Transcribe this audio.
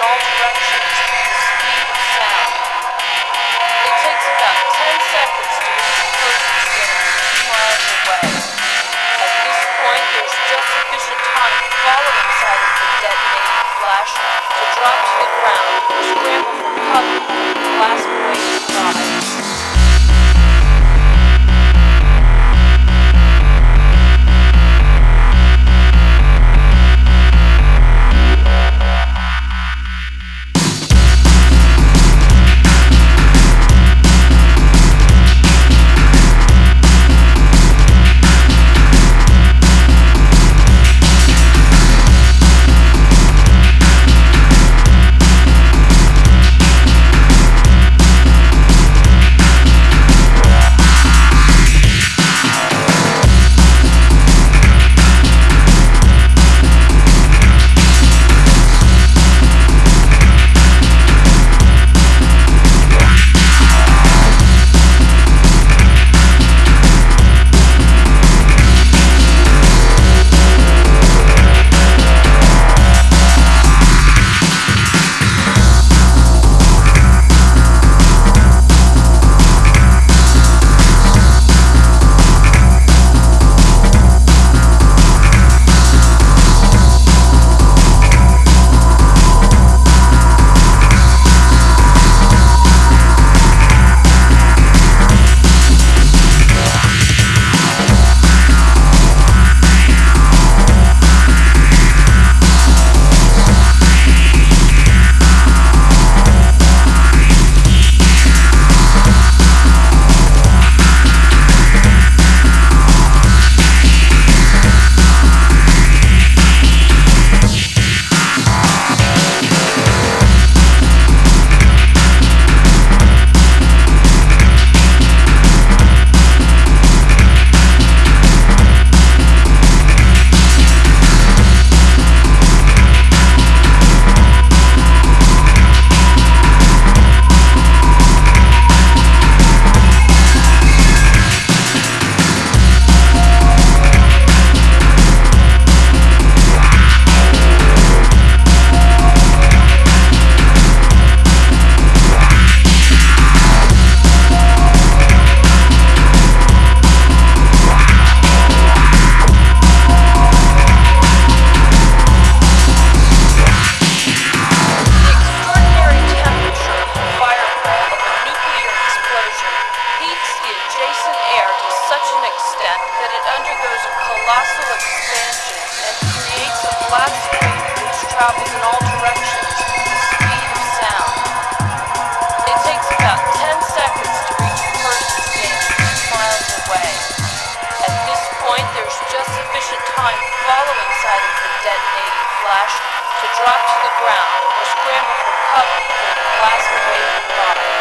the. It takes about 10 seconds to reach the person point, there's just sufficient time to follow inside of the flash to drop to the ground scramble for cover the blast away nearby. Adjacent air to such an extent that it undergoes a colossal expansion and creates a blast stream which travels in all directions with the speed of sound. It takes about 10 seconds to reach the person standing miles away. At this point, there's just sufficient time to follow inside of the detonating flash to drop to the ground or scramble for cover before the blast away nearby.